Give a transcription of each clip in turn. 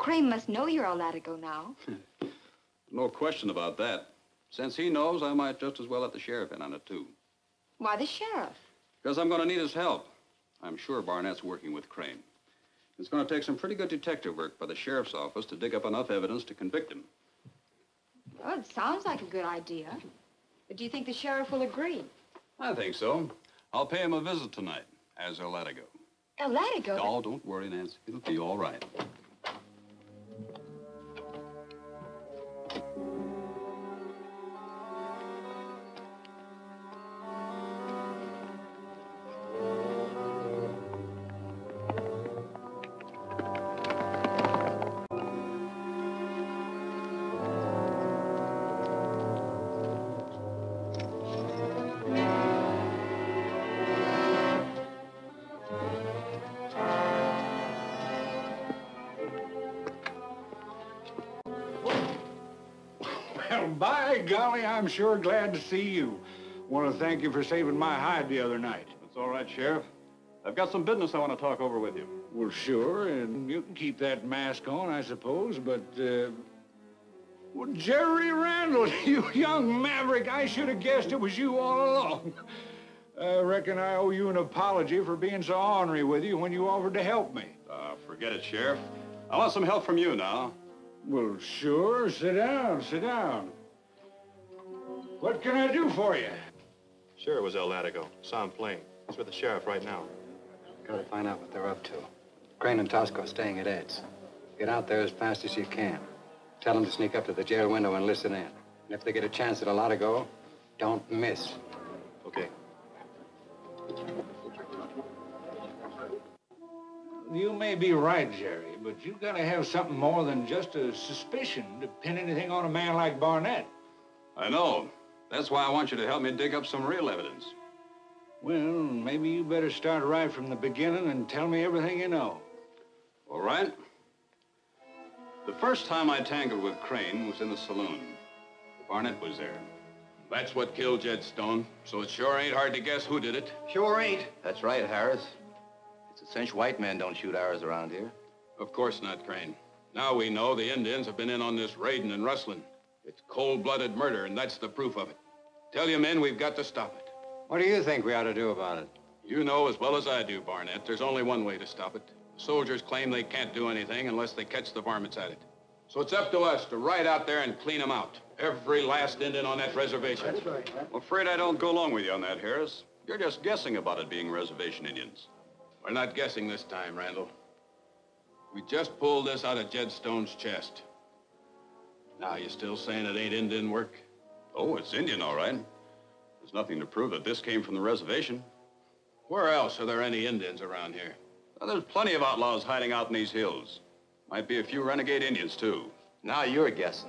Crane must know you're El Latigo now. No question about that. Since he knows, I might just as well let the sheriff in on it, too. Why, the sheriff? Because I'm going to need his help. I'm sure Barnet's working with Crane. It's going to take some pretty good detective work by the sheriff's office to dig up enough evidence to convict him. Well, it sounds like a good idea. But do you think the sheriff will agree? I think so. I'll pay him a visit tonight as El Latigo. El Latigo? Oh, don't worry, Nancy. It'll be all right. By golly, I'm sure glad to see you. Want to thank you for saving my hide the other night. That's all right, Sheriff. I've got some business I want to talk over with you. Well, sure, and you can keep that mask on, I suppose, but, uh... Well, Jerry Randall, you young maverick, I should have guessed it was you all along. I reckon I owe you an apology for being so ornery with you when you offered to help me. Uh, forget it, Sheriff. I want some help from you now. Well, sure. Sit down, sit down. What can I do for you? Sure, it was El Latigo. Saw him playing. He's with the sheriff right now. Gotta find out what they're up to. Crane and Tosco are staying at Ed's. Get out there as fast as you can. Tell them to sneak up to the jail window and listen in. And if they get a chance at El Latigo, don't miss. Okay. You may be right, Jerry, but you gotta have something more than just a suspicion to pin anything on a man like Barnet. I know. That's why I want you to help me dig up some real evidence. Well, maybe you better start right from the beginning and tell me everything you know. All right? The first time I tangled with Crane was in the saloon. Barnet was there. That's what killed Jed Stone, so it sure ain't hard to guess who did it. Sure ain't. That's right, Harris. It's a cinch white men don't shoot arrows around here. Of course not, Crane. Now we know the Indians have been in on this raiding and rustling. It's cold-blooded murder, and that's the proof of it. Tell your men we've got to stop it. What do you think we ought to do about it? You know as well as I do, Barnet, there's only one way to stop it. The soldiers claim they can't do anything unless they catch the varmints at it. So it's up to us to ride out there and clean them out. Every last Indian on that reservation. That's right. I'm afraid I don't go along with you on that, Harris. You're just guessing about it being reservation Indians. We're not guessing this time, Randall. We just pulled this out of Jed Stone's chest. Now, you still saying it ain't Indian work? Oh, it's Indian, all right. There's nothing to prove that this came from the reservation. Where else are there any Indians around here? Well, there's plenty of outlaws hiding out in these hills. Might be a few renegade Indians, too. Now you're guessing.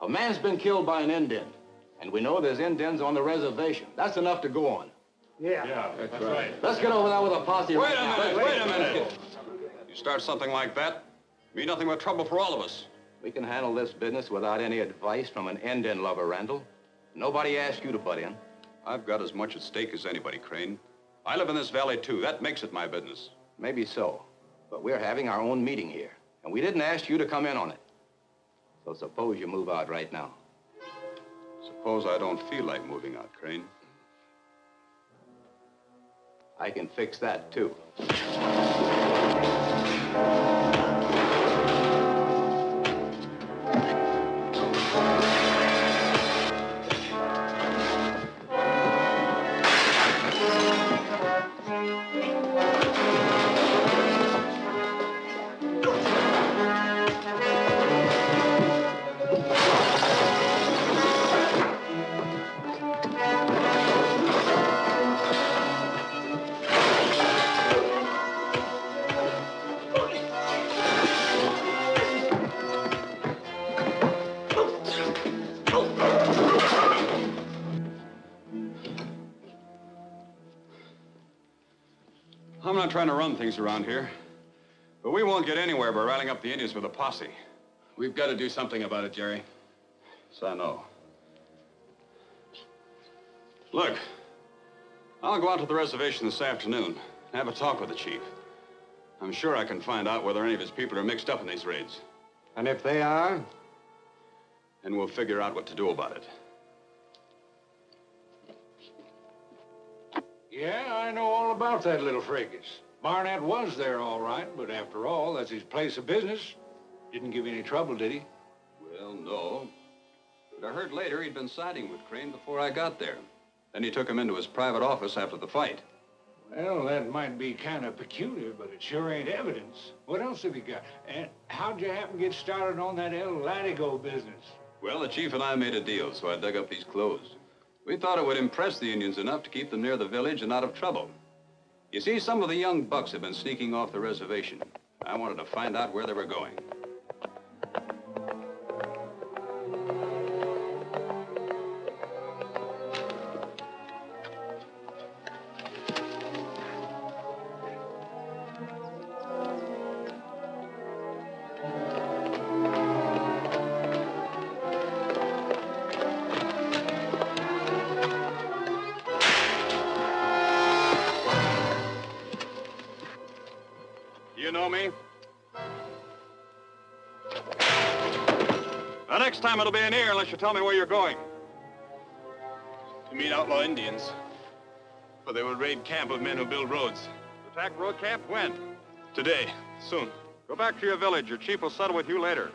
A man's been killed by an Indian, and we know there's Indians on the reservation. That's enough to go on. Yeah, Yeah, that's, right. Let's get over that with a posse Wait right a now. minute, wait a minute. You start something like that, mean nothing but trouble for all of us. We can handle this business without any advice from an end-in lover, Randall. Nobody asked you to butt in. I've got as much at stake as anybody, Crane. I live in this valley, too. That makes it my business. Maybe so, but we're having our own meeting here, and we didn't ask you to come in on it. So suppose you move out right now. Suppose I don't feel like moving out, Crane. I can fix that, too. Trying to run things around here, but we won't get anywhere by rallying up the Indians with a posse. We've got to do something about it, Jerry. Yes, I know. Look, I'll go out to the reservation this afternoon and have a talk with the chief. I'm sure I can find out whether any of his people are mixed up in these raids. And if they are, Then we'll figure out what to do about it. Yeah, I know all about that little fracas. Barnet was there all right, but after all, that's his place of business. Didn't give you any trouble, did he? Well, no. But I heard later he'd been siding with Crane before I got there. Then he took him into his private office after the fight. Well, that might be kind of peculiar, but it sure ain't evidence. What else have you got? And how'd you happen to get started on that El Latigo business? Well, the chief and I made a deal, so I dug up these clothes. We thought it would impress the Indians enough to keep them near the village and out of trouble. You see, some of the young bucks have been sneaking off the reservation. I wanted to find out where they were going. Time it'll be in here unless you tell me where you're going. To meet outlaw Indians. But they will raid camp of men who build roads. Attack road camp? When? Today. Soon. Go back to your village. Your chief will settle with you later.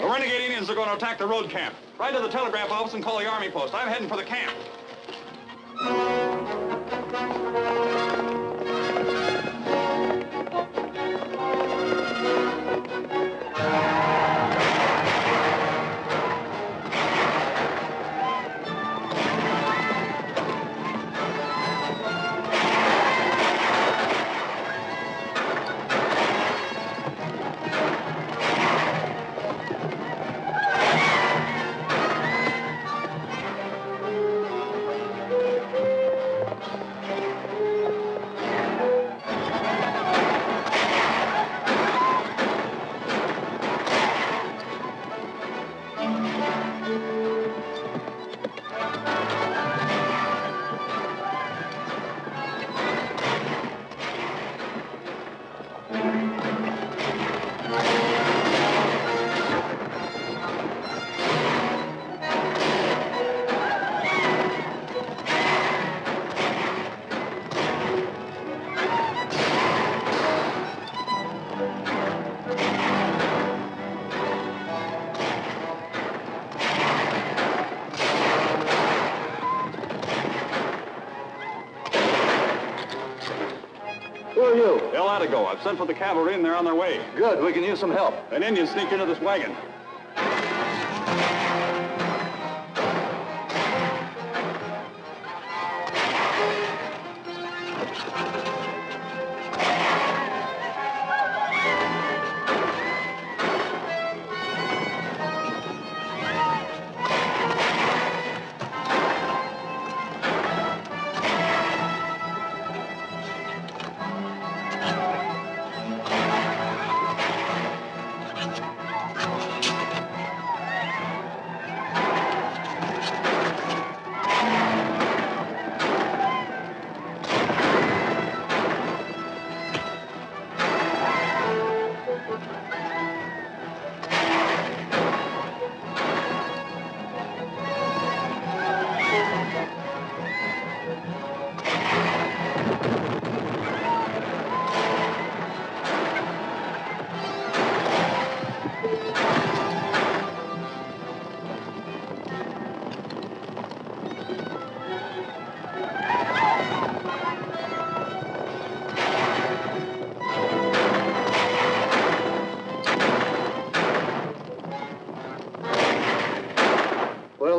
The renegade Indians are going to attack the road camp. Ride to the telegraph office and call the army post. I'm heading for the camp. Sent for the cavalry and they're on their way. Good, we can use some help. An Indian sneaked into this wagon.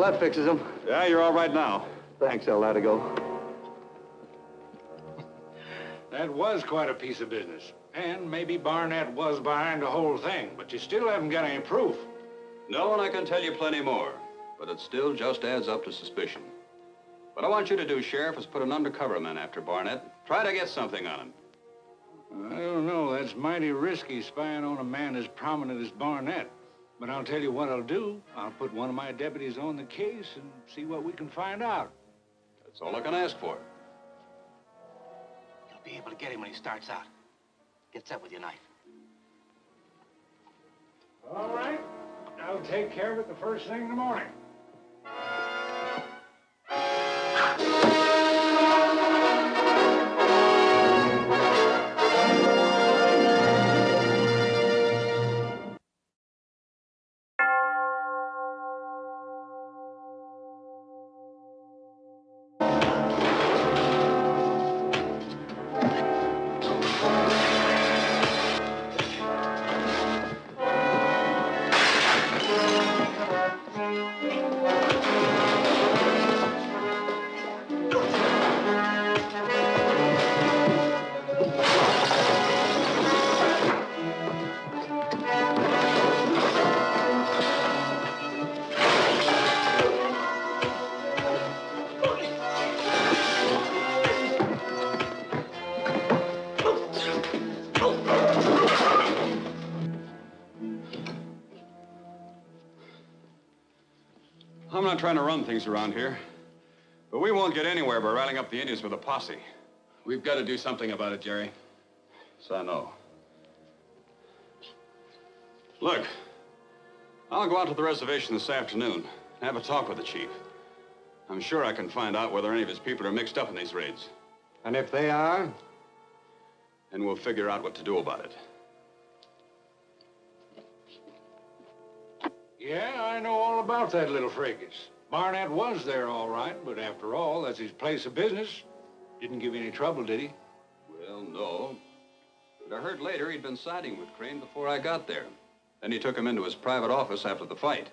That fixes them. Yeah, you're all right now. Thanks, El Latigo. That was quite a piece of business. And maybe Barnet was behind the whole thing, but you still haven't got any proof. No, and I can tell you plenty more, but it still just adds up to suspicion. What I want you to do, Sheriff, is put an undercover man after Barnet. Try to get something on him. I don't know. That's mighty risky spying on a man as prominent as Barnet. But I'll tell you what I'll do. I'll put one of my deputies on the case and see what we can find out. That's all I can ask for. You'll be able to get him when he starts out. Get set with your knife. All right. I'll take care of it the first thing in the morning. Not trying to run things around here, but we won't get anywhere by rallying up the Indians with a posse. We've got to do something about it, Jerry. Yes, I know. Look, I'll go out to the reservation this afternoon and have a talk with the chief. I'm sure I can find out whether any of his people are mixed up in these raids. And if they are? Then we'll figure out what to do about it. Yeah, I know all about that little fracas. Barnet was there all right, but after all, that's his place of business. Didn't give you any trouble, did he? Well, no. But I heard later he'd been siding with Crane before I got there. Then he took him into his private office after the fight.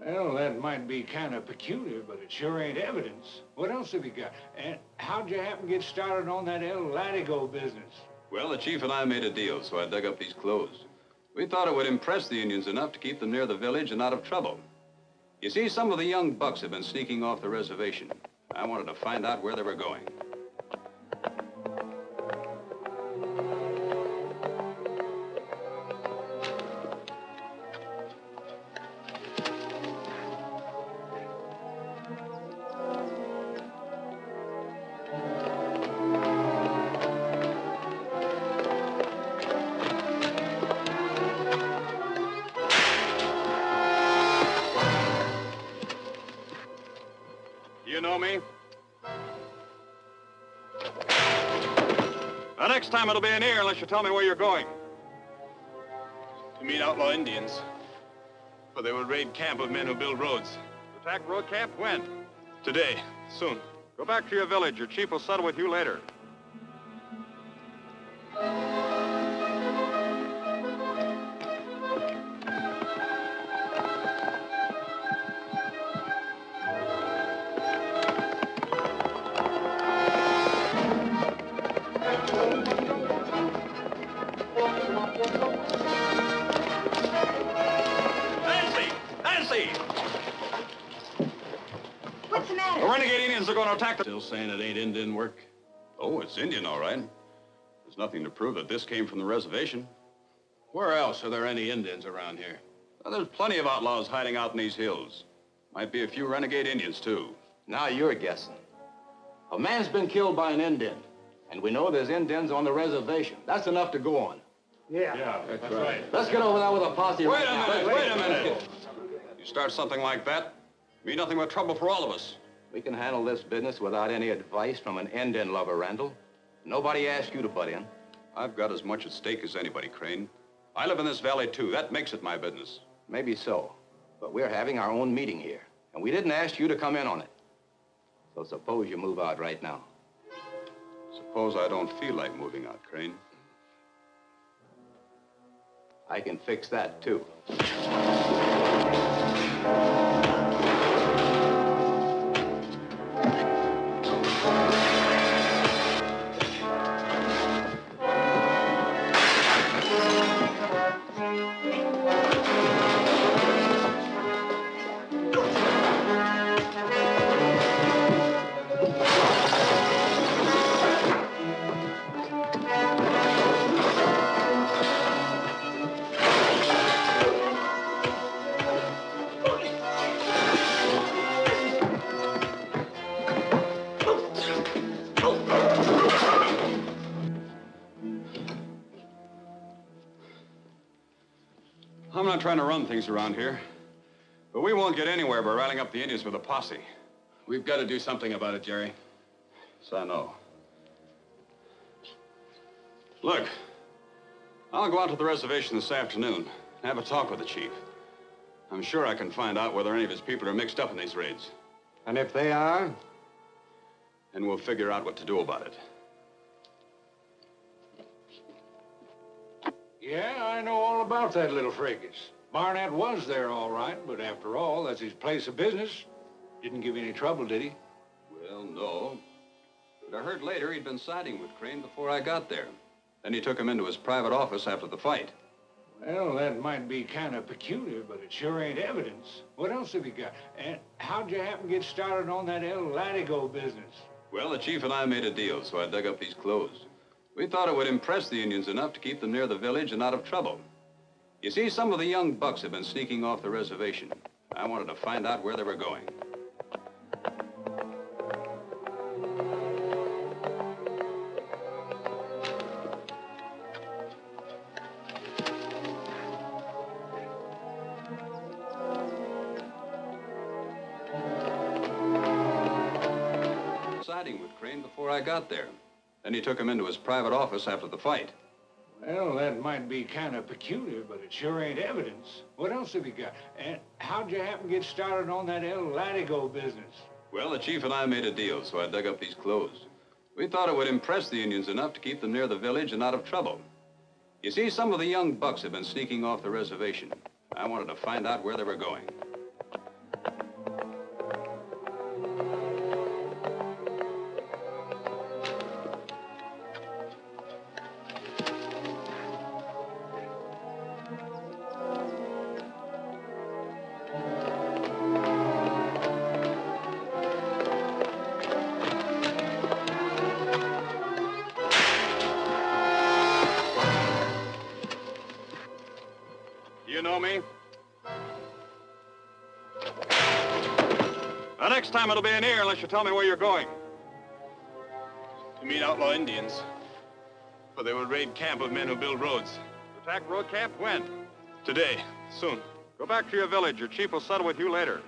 Well, that might be kind of peculiar, but it sure ain't evidence. What else have you got? And how'd you happen to get started on that El Latigo business? Well, the chief and I made a deal, so I dug up these clothes. We thought it would impress the Indians enough to keep them near the village and out of trouble. You see, some of the young bucks have been sneaking off the reservation. I wanted to find out where they were going. Next time it'll be in here unless you tell me where you're going. To meet outlaw Indians. For they will raid camp of men who build roads. Attack road camp when? Today. Soon. Go back to your village. Your chief will settle with you later. Indians are attack. Still saying it ain't Indian work? Oh, it's Indian, all right. There's nothing to prove that this came from the reservation. Where else are there any Indians around here? Well, there's plenty of outlaws hiding out in these hills. Might be a few renegade Indians, too. Now you're guessing. A man's been killed by an Indian, and we know there's Indians on the reservation. That's enough to go on. Yeah, yeah that's, right. Let's get over there with a posse Wait right a now. minute, wait a minute. You start something like that, mean nothing but trouble for all of us. We can handle this business without any advice from an end-in lover, Randall. Nobody asked you to butt in. I've got as much at stake as anybody, Crane. I live in this valley, too. That makes it my business. Maybe so, but we're having our own meeting here, and we didn't ask you to come in on it. So suppose you move out right now. Suppose I don't feel like moving out, Crane. I can fix that, too. Música trying to run things around here. But we won't get anywhere by rallying up the Indians with a posse. We've got to do something about it, Jerry. Yes, I know. Look, I'll go out to the reservation this afternoon and have a talk with the chief. I'm sure I can find out whether any of his people are mixed up in these raids. And if they are? Then we'll figure out what to do about it. Yeah, I know all about that little fracas. Barnet was there all right, but after all, that's his place of business. Didn't give you any trouble, did he? Well, no. But I heard later he'd been siding with Crane before I got there. Then he took him into his private office after the fight. Well, that might be kind of peculiar, but it sure ain't evidence. What else have you got? And how'd you happen to get started on that El Latigo business? Well, the chief and I made a deal, so I dug up these clothes. We thought it would impress the Indians enough to keep them near the village and out of trouble. You see, some of the young bucks have been sneaking off the reservation. I wanted to find out where they were going. Siding with Crane before I got there. Then he took him into his private office after the fight. Well, that might be kind of peculiar, but it sure ain't evidence. What else have you got? And how'd you happen to get started on that El Latigo business? Well, the chief and I made a deal, so I dug up these clothes. We thought it would impress the Indians enough to keep them near the village and out of trouble. You see, some of the young bucks have been sneaking off the reservation. I wanted to find out where they were going. The next time it'll be in here unless you tell me where you're going. To meet outlaw Indians. For they will raid camp of men who build roads. Attack road camp when? Today. Soon. Go back to your village. Your chief will settle with you later.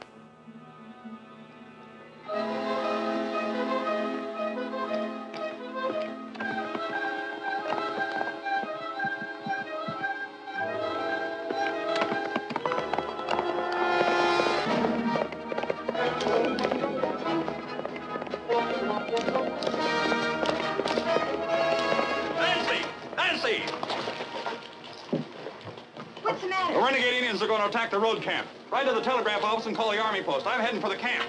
The The renegade Indians are going to attack the road camp. Ride to the telegraph office and call the army post. I'm heading for the camp.